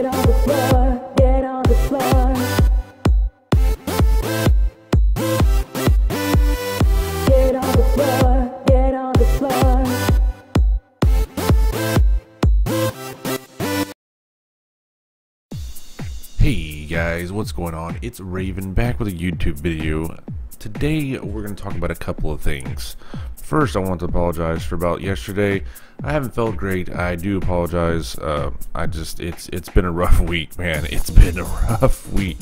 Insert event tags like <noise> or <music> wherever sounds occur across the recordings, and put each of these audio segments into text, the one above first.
Hey guys, what's going on? It's Rhayven back with a YouTube video. Today we're going to talk about a couple of things. First, I want to apologize for about yesterday. I haven't felt great. I do apologize. Uh, I just it's it's been a rough <laughs> week, man. It's been a rough week.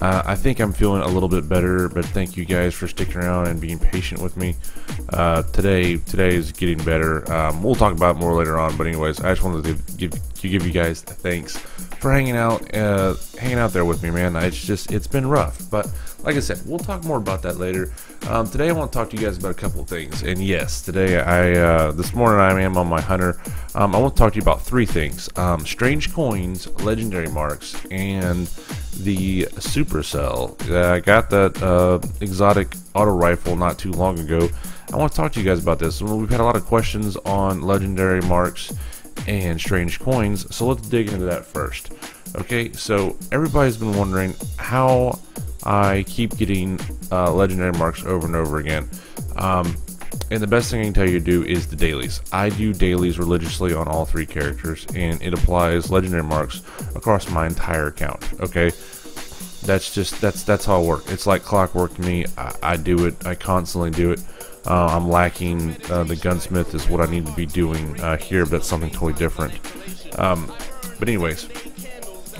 Uh, I think I'm feeling a little bit better, but thank you guys for sticking around and being patient with me. Uh, today today is getting better. Um, we'll talk about more later on, but anyways, I just wanted to give to give you guys thanks for hanging out uh, hanging out there with me, man. It's just it's been rough, but like I said, we'll talk more about that later. Um, today, I want to talk to you guys about a couple of things. And yes, today I uh, this morning I am on my hunter. Um, I want to talk to you about three things: um, strange coins, legendary marks, and the supercell. I got that uh, exotic auto rifle not too long ago. I want to talk to you guys about this. We've had a lot of questions on legendary marks and strange coins, so let's dig into that first. Okay, so everybody's been wondering how I keep getting uh, legendary marks over and over again. Um, and the best thing I can tell you to do is the dailies. I do dailies religiously on all three characters, and it applies legendary marks across my entire account. Okay, that's just that's that's how it works. It's like clockwork to me. I, I do it. I constantly do it. Uh, I'm lacking uh, the gunsmith is what I need to be doing uh, here, but that's something totally different. Um, but anyways,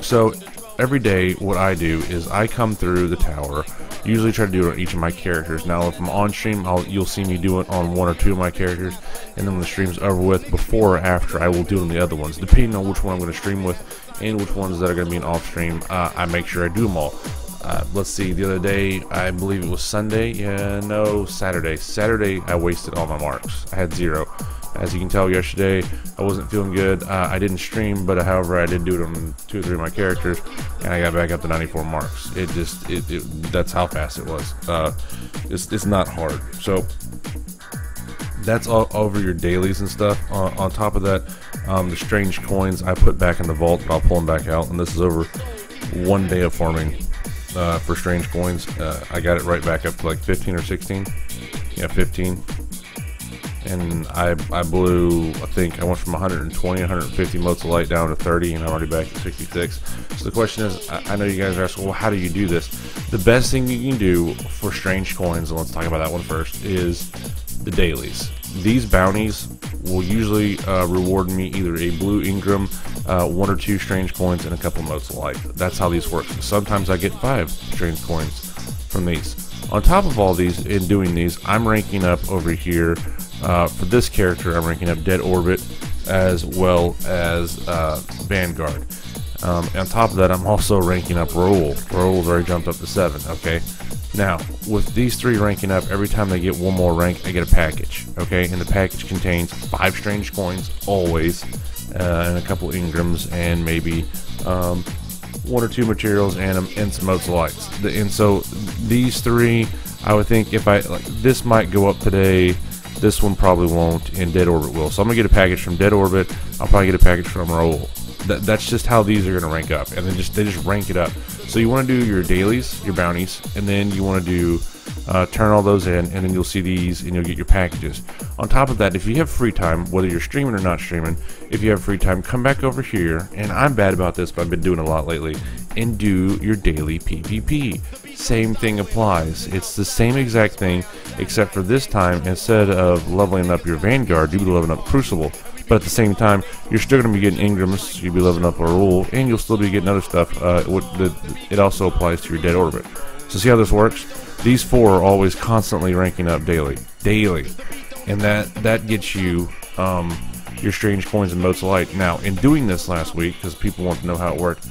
so every day what I do is I come through the tower. Usually try to do it on each of my characters. Now if I'm on stream, I'll, you'll see me do it on one or two of my characters, and then when the stream's over with, before or after, I will do it on the other ones, depending on which one I'm going to stream with and which ones that are going to be in off stream. Uh, I make sure I do them all. Uh, let's see, the other day, I believe it was Sunday. Yeah, no, Saturday. Saturday, I wasted all my marks. I had zero. As you can tell, yesterday I wasn't feeling good. Uh, I didn't stream, but uh, however, I did do it on two or three of my characters, and I got back up to 94 marks. It just, it, it that's how fast it was. Uh, it's, it's not hard. So that's all over your dailies and stuff. Uh, on top of that, um, the strange coins I put back in the vault, but I'll pull them back out, and this is over one day of farming uh, for strange coins. Uh, I got it right back up to like 15 or 16. Yeah, 15 and I, I blew, I think I went from 120, 150 motes of light down to 30, and I'm already back at 66. So the question is, I, I know you guys are asking, well, how do you do this? The best thing you can do for strange coins, and let's talk about that one first, is the dailies. These bounties will usually uh, reward me either a blue Engram, uh, one or two strange coins, and a couple motes of light. That's how these work. Sometimes I get five strange coins from these. On top of all these, in doing these, I'm ranking up over here uh, for this character, I'm ranking up Dead Orbit as well as uh, Vanguard. Um, on top of that, I'm also ranking up Rahool. Rahool's already jumped up to 7, okay? Now, with these three ranking up, every time they get one more rank, I get a package, okay? And the package contains five strange coins, always, uh, and a couple Engrams, and maybe um, one or two materials, and, um, and some and so, these three, I would think if I, like, this might go up today, this one probably won't, and Dead Orbit will. So I'm gonna get a package from Dead Orbit. I'll probably get a package from Rahool. That, that's just how these are gonna rank up, and then just they just rank it up. So you want to do your dailies, your bounties, and then you want to do uh, turn all those in, and then you'll see these, and you'll get your packages. On top of that, if you have free time, whether you're streaming or not streaming, if you have free time, come back over here. And I'm bad about this, but I've been doing a lot lately. And do your daily PvP same thing applies. It's the same exact thing, except for this time, instead of leveling up your Vanguard, you'll be leveling up Crucible. But at the same time, you're still going to be getting Engrams, you'll be leveling up a Rahool, and you'll still be getting other stuff. Uh, it also applies to your Dead Orbit. So see how this works? These four are always constantly ranking up daily. Daily. And that, that gets you um, your strange coins and motes of light. Now, in doing this last week, because people want to know how it worked,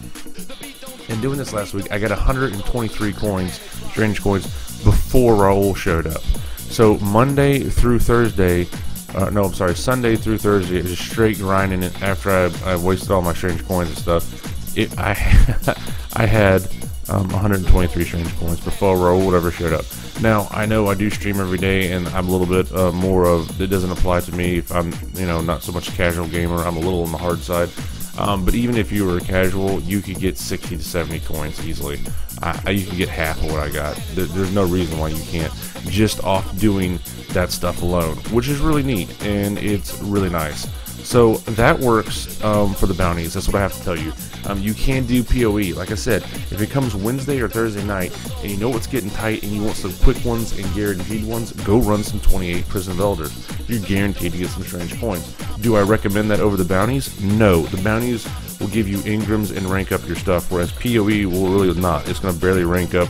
in doing this last week, I got 123 coins, strange coins, before Raoul showed up. So Monday through Thursday, uh, no, I'm sorry, Sunday through Thursday, was straight grinding it after I, I wasted all my strange coins and stuff. It, I, <laughs> I had um, 123 strange coins before Raoul ever showed up. Now I know I do stream every day, and I'm a little bit uh, more of it doesn't apply to me if I'm you know not so much a casual gamer. I'm a little on the hard side. Um, but even if you were casual, you could get 60 to 70 coins easily. I, you can get half of what I got. There, there's no reason why you can't just off doing that stuff alone, which is really neat and it's really nice. So that works um, for the bounties. That's what I have to tell you. Um, you can do PoE. Like I said, if it comes Wednesday or Thursday night and you know it's getting tight and you want some quick ones and guaranteed ones, go run some 28 Prison of Elders. You're guaranteed to get some strange coins. Do I recommend that over the bounties? No. The bounties will give you engrams and rank up your stuff, whereas PoE will really not. It's going to barely rank up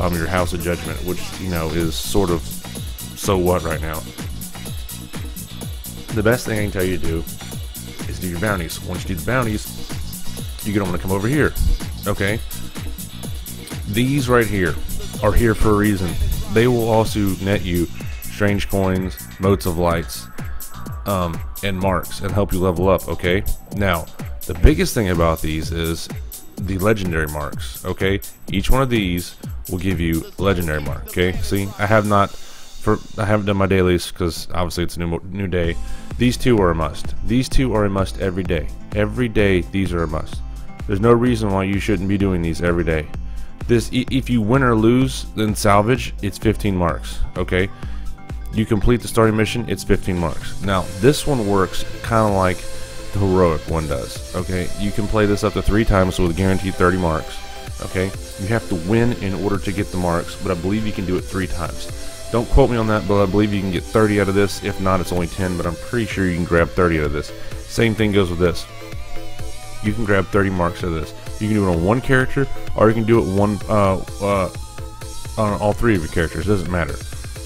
um, your House of Judgment, which, you know, is sort of so what right now. The best thing I can tell you to do is do your bounties. Once you do the bounties, you're going to want to come over here. Okay? These right here are here for a reason. They will also net you strange coins, motes of lights, um, and marks and help you level up, okay? Now, the biggest thing about these is the legendary marks, okay? Each one of these will give you legendary mark, okay? See, I have not for I haven't done my dailies because obviously it's a new new day. These two are a must. These two are a must every day. Every day these are a must. There's no reason why you shouldn't be doing these every day. This if you win or lose then salvage, it's 15 marks, okay? You complete the starting mission, it's 15 marks. Now, this one works kind of like the heroic one does, okay? You can play this up to 3 times with guaranteed 30 marks, okay? You have to win in order to get the marks, but I believe you can do it 3 times. Don't quote me on that, but I believe you can get 30 out of this. If not, it's only 10, but I'm pretty sure you can grab 30 out of this. Same thing goes with this. You can grab 30 marks out of this. You can do it on one character, or you can do it one uh, uh, on all three of your characters. It doesn't matter.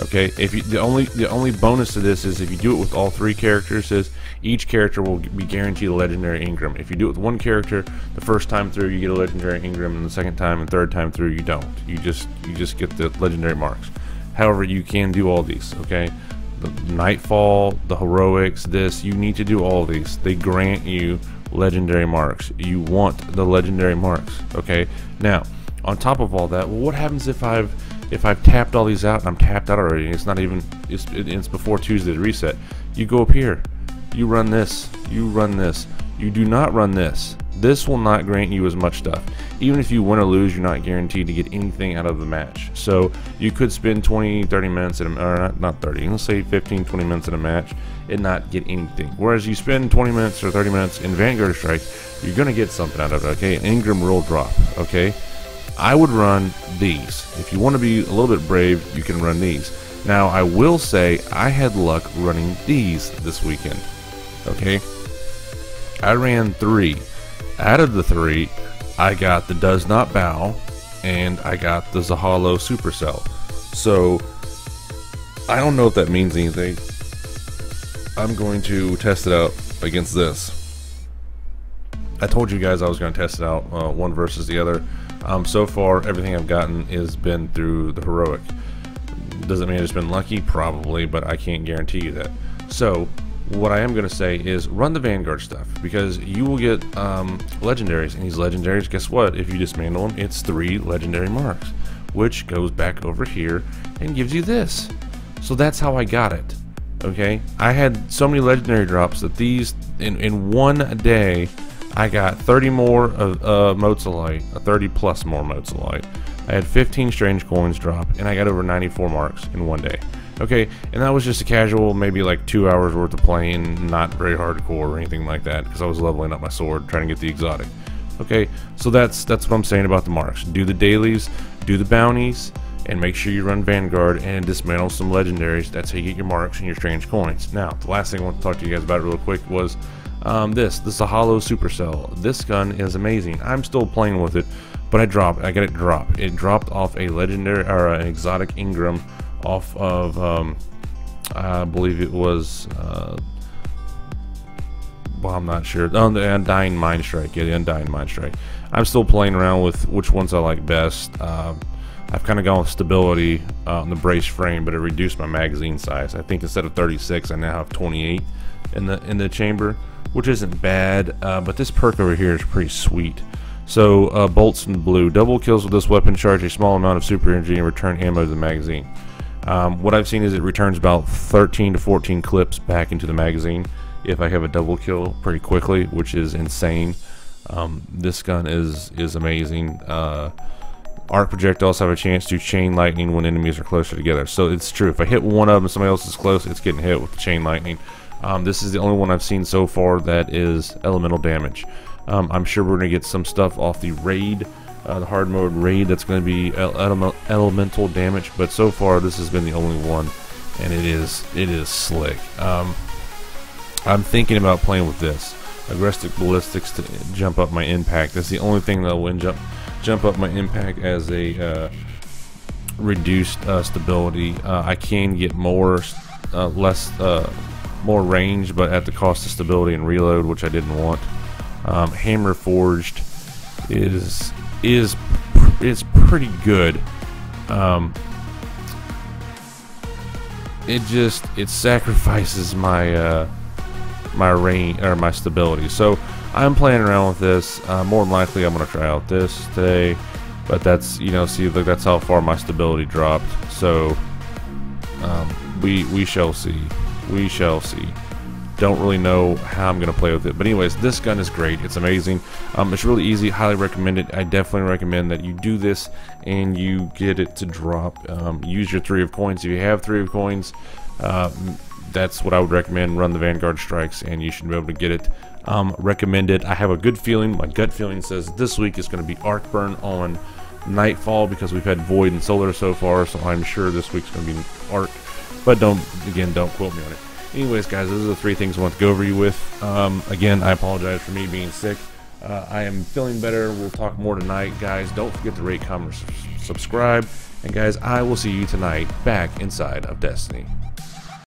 Okay, if you the only the only bonus to this is if you do it with all three characters is each character will be guaranteed a legendary Engram. If you do it with one character, the first time through you get a legendary Engram, and the second time and third time through you don't. You just you just get the legendary marks. However, you can do all these, okay? The Nightfall, the Heroics, this, you need to do all these. They grant you legendary marks. You want the legendary marks, okay? Now, on top of all that, well, what happens if I've if I've tapped all these out and I'm tapped out already? It's not even it's it's before Tuesday's reset. You go up here, you run this, you run this. You do not run this. This will not grant you as much stuff. Even if you win or lose, you're not guaranteed to get anything out of the match. So you could spend 20, 30 minutes in a, or not, not 30, let's say 15, 20 minutes in a match and not get anything. Whereas you spend 20 minutes or 30 minutes in Vanguard Strike, you're going to get something out of it, okay? An engram roll drop, okay? I would run these. If you want to be a little bit brave, you can run these. Now, I will say I had luck running these this weekend, okay? I ran three out of the three, I got the Does Not Bow and I got the Zhalo Supercell. So, I don't know if that means anything. I'm going to test it out against this. I told you guys I was going to test it out uh, one versus the other. Um, so far, everything I've gotten has been through the heroic. Doesn't mean it's been lucky? Probably, but I can't guarantee you that. So, what I am going to say is run the Vanguard stuff because you will get um, legendaries, and these legendaries, guess what? If you dismantle them, it's three legendary marks, which goes back over here and gives you this. So that's how I got it. Okay, I had so many legendary drops that these in in one day, I got 30 more of uh, of light, 30 plus more light. I had 15 strange coins drop, and I got over 94 marks in one day. Okay, and that was just a casual, maybe like two hours worth of playing, not very hardcore or anything like that, because I was leveling up my sword, trying to get the exotic. Okay, so that's that's what I'm saying about the marks. Do the dailies, do the bounties, and make sure you run Vanguard and dismantle some legendaries. That's how you get your marks and your strange coins. Now, the last thing I want to talk to you guys about real quick was um, this. This is a Zhalo Supercell. This gun is amazing. I'm still playing with it, but I dropped. I got it drop. It dropped off a legendary or an exotic Engram off of, um, I believe it was, uh, well, I'm not sure. Oh, the Undying Mind Strike. Yeah, the Undying Mind Strike. I'm still playing around with which ones I like best. Uh, I've kind of gone with stability uh, on the brace frame, but it reduced my magazine size. I think instead of 36, I now have 28 in the in the chamber, which isn't bad. Uh, but this perk over here is pretty sweet. So uh, bolts in blue, double kills with this weapon charge a small amount of super energy and return ammo to the magazine. Um, what I've seen is it returns about 13 to 14 clips back into the magazine, if I have a double kill pretty quickly, which is insane. Um, this gun is is amazing. Uh, arc projectiles have a chance to chain lightning when enemies are closer together. So it's true. If I hit one of them and somebody else is close, it's getting hit with the chain lightning. Um, this is the only one I've seen so far that is elemental damage. Um, I'm sure we're going to get some stuff off the raid, uh, the hard mode raid that's going to be ele elemental damage, but so far this has been the only one, and it is it is slick. Um, I'm thinking about playing with this aggressive ballistics to jump up my impact. That's the only thing that will jump jump up my impact as a uh, reduced uh, stability. Uh, I can get more uh, less uh, more range, but at the cost of stability and reload, which I didn't want. Um, Hammer Forged is is is pretty good. Um, it just it sacrifices my uh, my range or my stability. So I'm playing around with this. Uh, more than likely, I'm gonna try out this today, but that's you know see look that's how far my stability dropped. So um, we we shall see. We shall see. Don't really know how I'm gonna play with it, but anyways, this gun is great. It's amazing. Um, it's really easy. Highly recommend it. I definitely recommend that you do this and you get it to drop. Um, use your three of coins if you have three of coins. Uh, that's what I would recommend. Run the Vanguard Strikes, and you should be able to get it. Um, recommend it. I have a good feeling. My gut feeling says this week is going to be Arcburn on Nightfall because we've had Void and Solar so far, so I'm sure this week's going to be Arc. But don't, again, don't quote me on it. Anyways, guys, those are the three things I want to go over you with. Um, again, I apologize for me being sick. Uh, I am feeling better. We'll talk more tonight, guys. Don't forget to rate, comment, subscribe. And guys, I will see you tonight back inside of Destiny.